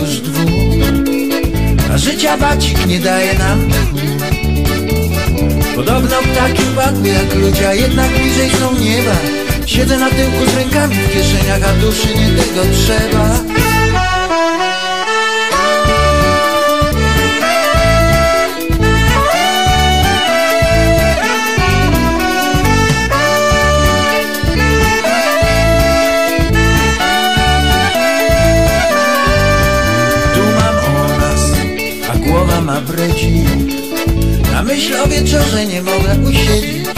już dwóch A życia bacik nie daje nam. Podobno ptaki upadły jak ludzie, a jednak bliżej są nieba. Siedzę na tyłku z rękami w kieszeniach, a duszy nie tego trzeba ma breci Na myśl o wieczorze nie mogę usiedzieć.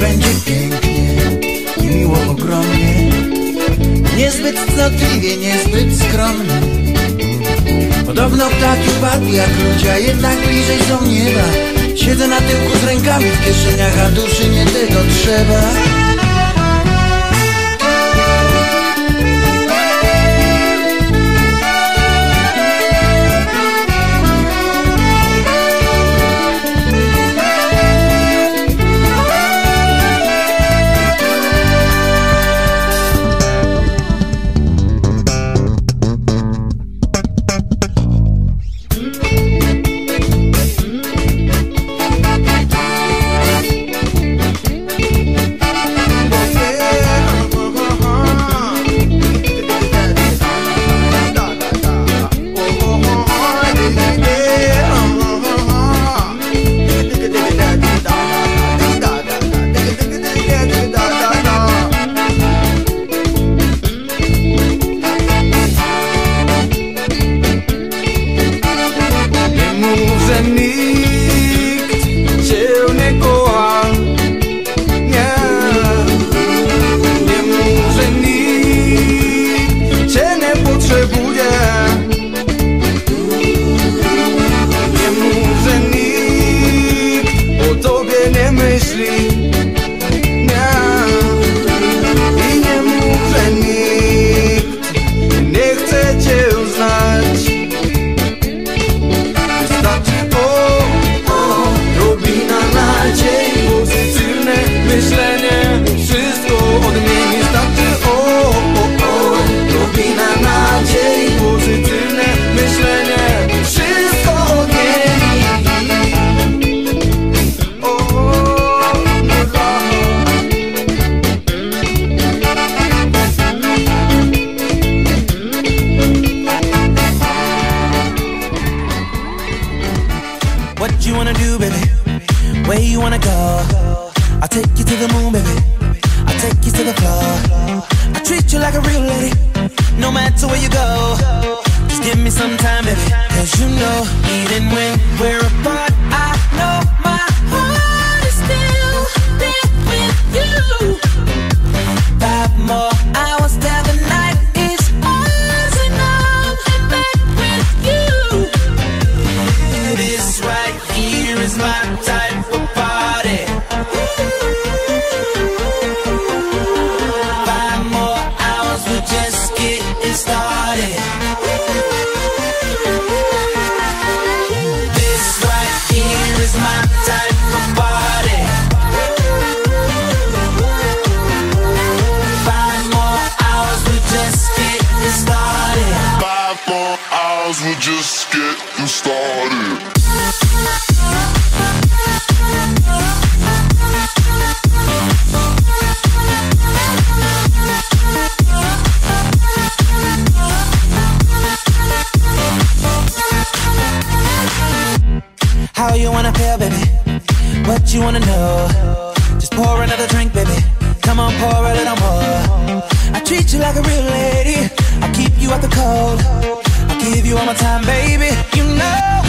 Będzie pięknie i miło ogromnie. Niezbyt cnotliwie, niezbyt skromnie. Podobno ptaki upadły jak ludzie, a jednak bliżej są nieba. Siedzę na tyłku z rękami w kieszeniach, a duszy nie tego trzeba sleep. like a real lady, no matter where you go. Just give me some time, baby. Cause you know, even when we're apart, I know my heart is still there with you. Five more hours till the night is ours, and I'm back with you. This right here is my type of. we're just. How you wanna feel, baby? What you wanna know? Just pour another drink, baby. Come on, pour a little more. I treat you like a real lady. I keep you out the cold give you all my time, baby. You know.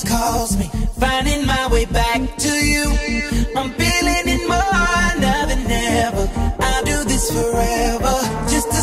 always calls me. Finding my way back to you. I'm feeling it more now than ever I'll do this forever. Just to.